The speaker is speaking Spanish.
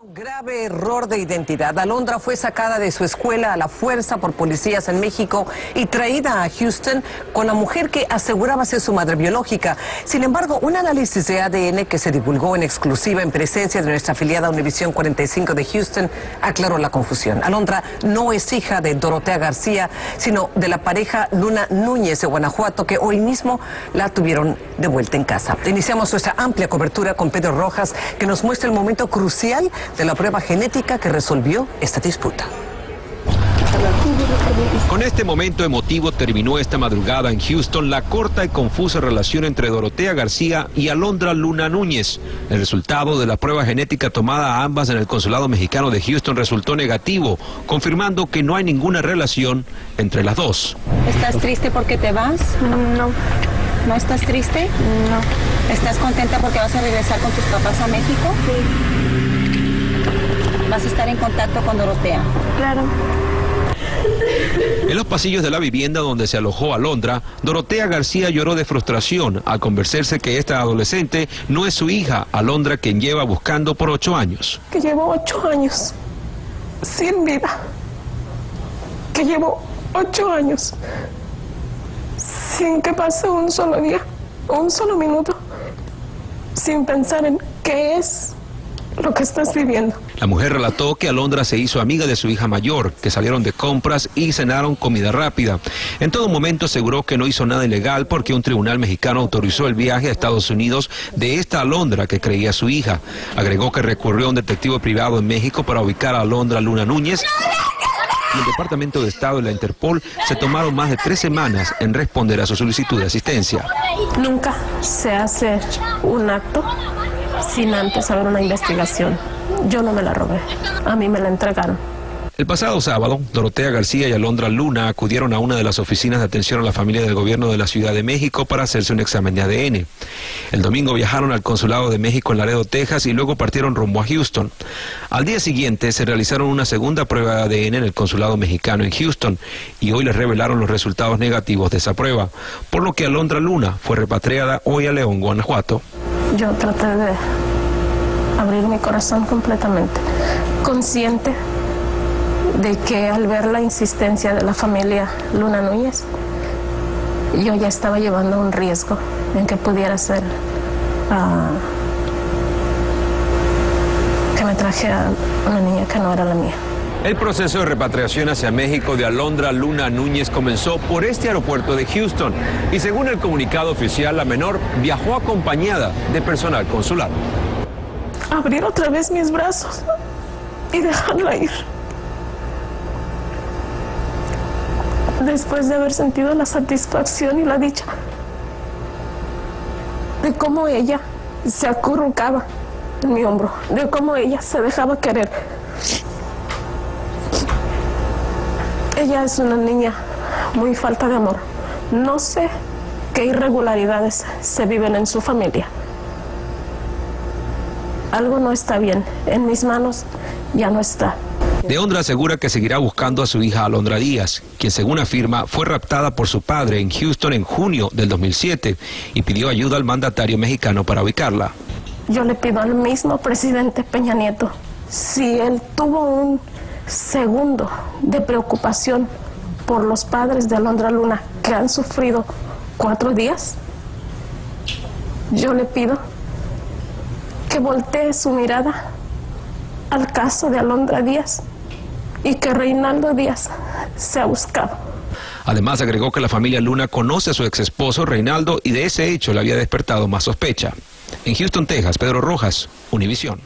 Grave error de identidad. Alondra fue sacada de su escuela a la fuerza por policías en México y traída a Houston con la mujer que aseguraba ser su madre biológica. Sin embargo, un análisis de ADN que se divulgó en exclusiva en presencia de nuestra afiliada Univisión 45 de Houston aclaró la confusión. Alondra no es hija de Dorotea García, sino de la pareja Luna Núñez de Guanajuato, que hoy mismo la tuvieron de vuelta en casa. Iniciamos nuestra amplia cobertura con Pedro Rojas, que nos muestra el momento crucial de la prueba genética que resolvió esta disputa. Con este momento emotivo terminó esta madrugada en Houston la corta y confusa relación entre Dorotea García y Alondra Luna Núñez. El resultado de la prueba genética tomada a ambas en el consulado mexicano de Houston resultó negativo, confirmando que no hay ninguna relación entre las dos. ¿Estás triste porque te vas? No, ¿No estás triste? no, ¿Estás contenta porque vas a regresar con tus papás a México? Vas a estar en contacto con Dorotea. claro. En los pasillos de la vivienda donde se alojó Alondra, Dorotea García lloró de frustración al convencerse que esta adolescente no es su hija, Alondra, quien lleva buscando por ocho años. Que llevo ocho años sin vida. Que llevo ocho años sin que pase un solo día, un solo minuto, sin pensar en qué es lo que estás viviendo. La mujer relató que Alondra se hizo amiga de su hija mayor, que salieron de compras y cenaron comida rápida. En todo momento aseguró que no hizo nada ilegal porque un tribunal mexicano autorizó el viaje a Estados Unidos de esta Alondra que creía su hija. Agregó que recurrió a un detective privado en México para ubicar a Alondra Luna Núñez. Y el Departamento de Estado y la Interpol se tomaron más de tres semanas en responder a su solicitud de asistencia. Nunca se hace un acto sin antes haber una investigación. Yo no me la robé, a mí me la entregaron. El pasado sábado, Dorotea García y Alondra Luna acudieron a una de las oficinas de atención a la familia del gobierno de la Ciudad de México para hacerse un examen de ADN. El domingo viajaron al Consulado de México en Laredo, Texas y luego partieron rumbo a Houston. Al día siguiente se realizaron una segunda prueba de ADN en el Consulado Mexicano en Houston y hoy les revelaron los resultados negativos de esa prueba, por lo que Alondra Luna fue repatriada hoy a León, Guanajuato. Yo traté de abrir mi corazón completamente, consciente de que al ver la insistencia de la familia Luna Núñez, yo ya estaba llevando un riesgo en que pudiera ser ah, que me traje a una niña que no era la mía. El proceso de repatriación hacia México de Alondra Luna Núñez comenzó por este aeropuerto de Houston y según el comunicado oficial, la menor viajó acompañada de personal consular. Abrir otra vez mis brazos y dejarla ir. Después de haber sentido la satisfacción y la dicha de cómo ella se acurrucaba en mi hombro, de cómo ella se dejaba querer. Ella es una niña muy falta de amor. No sé qué irregularidades se viven en su familia. Algo no está bien. En mis manos ya no está. Deondra asegura que seguirá buscando a su hija Alondra Díaz, quien según afirma fue raptada por su padre en Houston en junio del 2007 y pidió ayuda al mandatario mexicano para ubicarla. Yo le pido al mismo presidente Peña Nieto, si él tuvo un segundo de preocupación por los padres de Alondra Luna que han sufrido cuatro días, yo le pido que voltee su mirada al caso de Alondra Díaz y que Reinaldo Díaz sea buscado. Además agregó que la familia Luna conoce a su ex esposo Reinaldo y de ese hecho le había despertado más sospecha. En Houston, Texas, Pedro Rojas, Univisión.